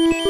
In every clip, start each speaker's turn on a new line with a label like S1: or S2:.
S1: Thank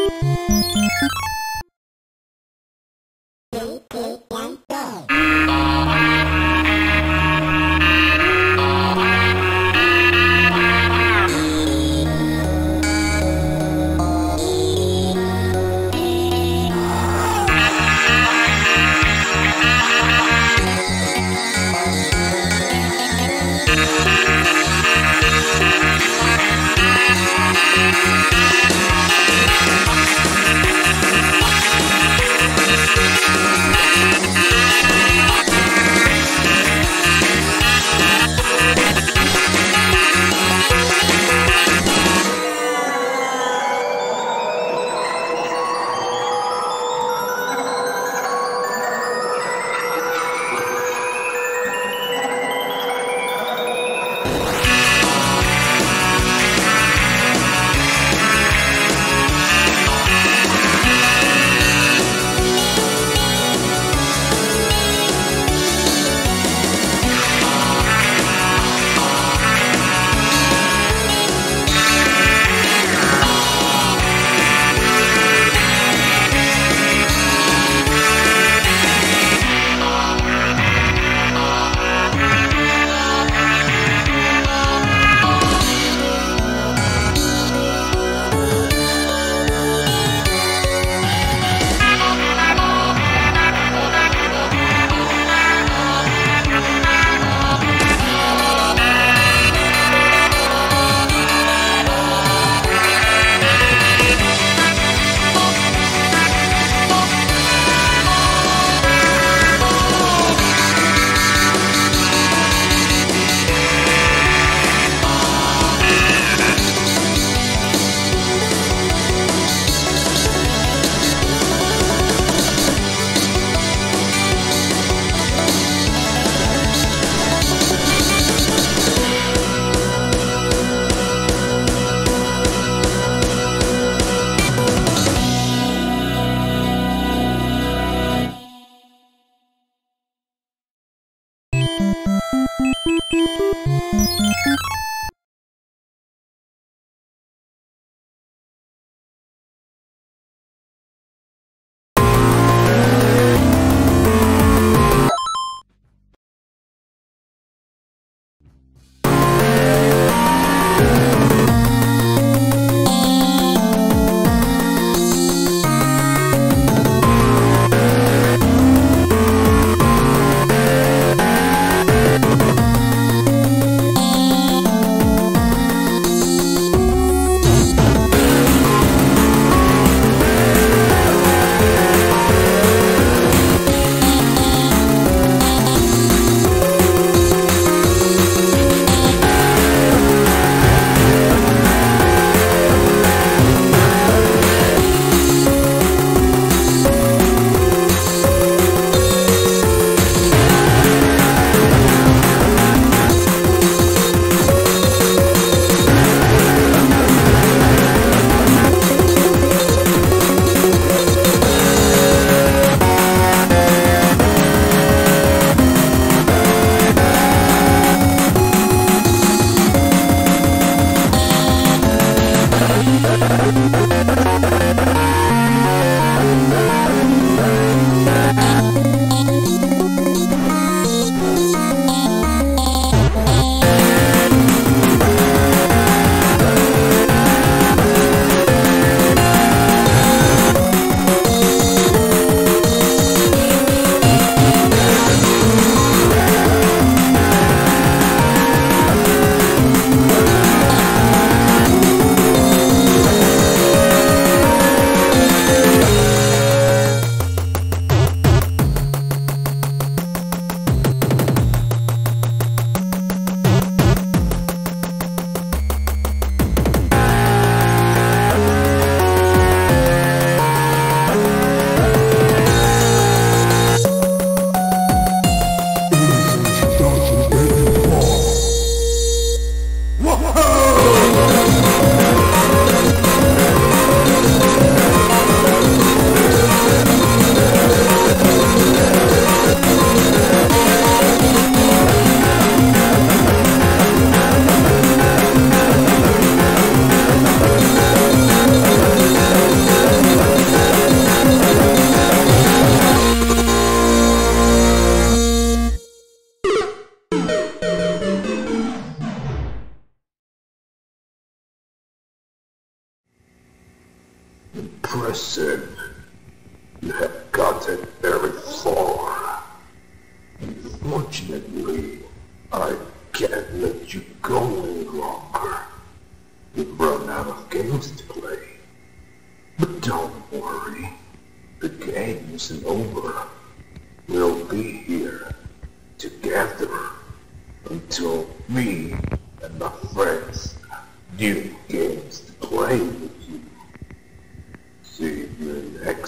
S2: Impressive. You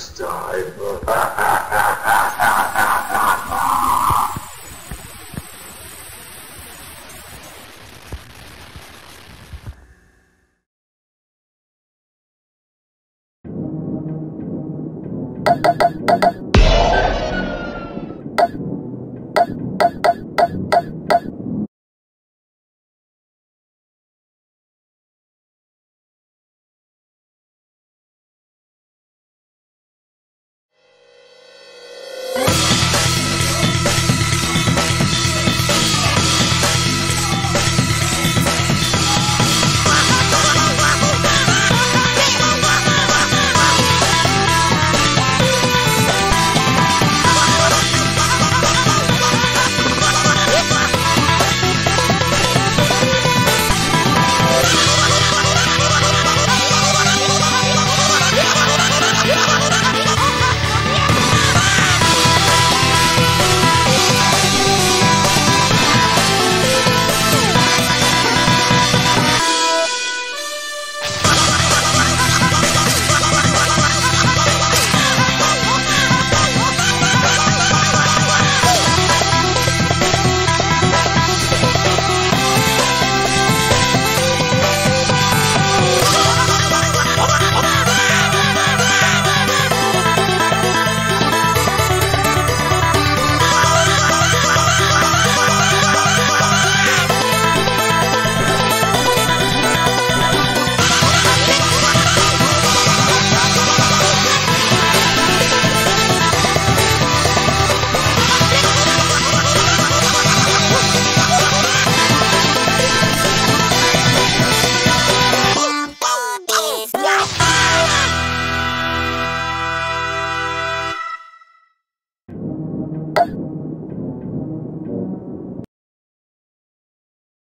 S2: next time.